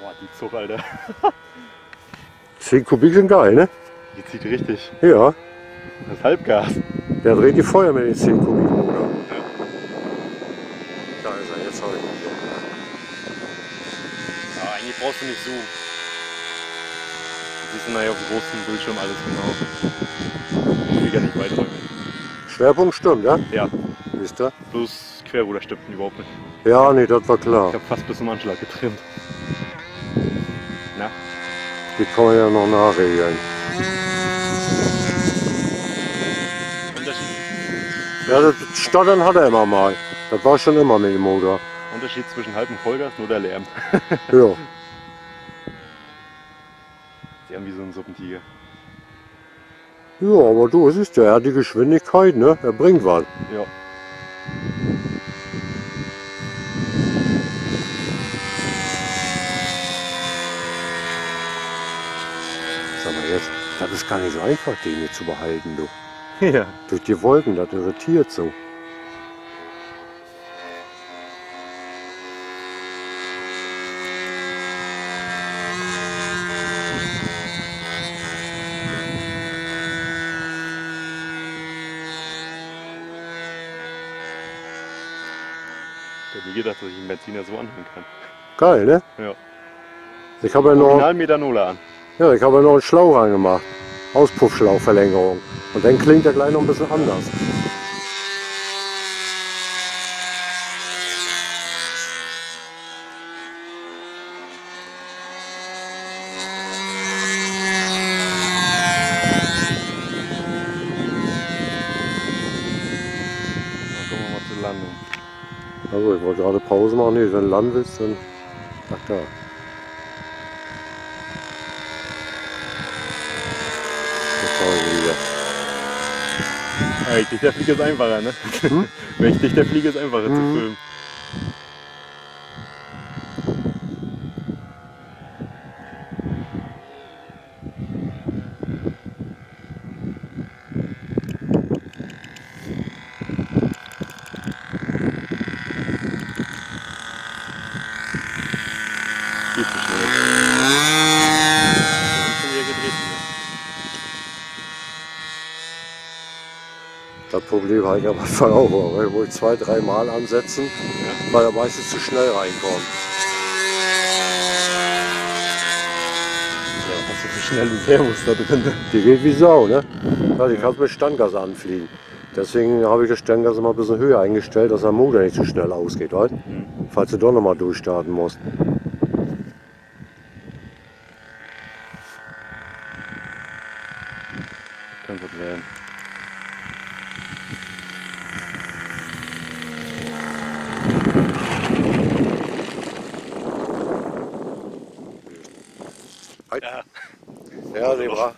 Boah, die Zug, Alter. 10 Kubik sind geil, ne? Die zieht richtig. Ja. Das Halbgas. Der dreht die Feuer mit den 10 Kubik Motor. Da ist er, jetzt habe ich ihn. Aber eigentlich brauchst du nicht so. Du siehst nachher auf dem großen Bildschirm alles genau. Ich will gar nicht weiträumen. Schwerpunkt stimmt, ja? Ja, Wisst ihr? bloß Querruder stimmt überhaupt nicht. Ja, nee, das war klar. Ich habe fast bis zum Anschlag getrimmt. Na, Die kann man ja noch nachregeln. Ja, das Stottern hat er immer mal. Das war schon immer mit dem Motor. Unterschied zwischen Halb- und Vollgas, nur der Lärm. Ja. Die haben wie so ein Suppentiger. Ja, aber du, es ist ja, er hat die Geschwindigkeit, ne? Er bringt was. Ja. Sag mal jetzt, das ist gar nicht so einfach, den hier zu behalten, du. Ja. Durch die Wolken, das irritiert so. Ich hätte nie gedacht, dass ich einen Benziner so anhören kann. Geil, ne? Ja. Ich habe ja noch, Original Metanola an. Ja, ich habe noch einen Schlauch reingemacht. Auspuffschlauchverlängerung. Und dann klingt er gleich noch ein bisschen anders. Also ich wollte gerade Pause machen. Nee, wenn du landen willst, dann. Ach da. Richtig, der Flieger ist einfacher, ne? Hm? Richtig, der Flieger ist einfacher zu Mhm. filmen. Viel zu schnell. Wir haben schon wieder gedreht. ne? Das Problem habe ich am Anfang auch, weil ich zwei, drei Mal ansetzen, weil er meistens zu schnell reinkommt. Ja, hast du für schnell einen Servus da drin? Die geht wie Sau, ne? Ja, die kannst mit Standgas anfliegen. Deswegen habe ich das Standgas immer ein bisschen höher eingestellt, dass der Motor nicht so schnell ausgeht, weißt? Falls du doch nochmal durchstarten musst. Kann was werden. Ja, den, bra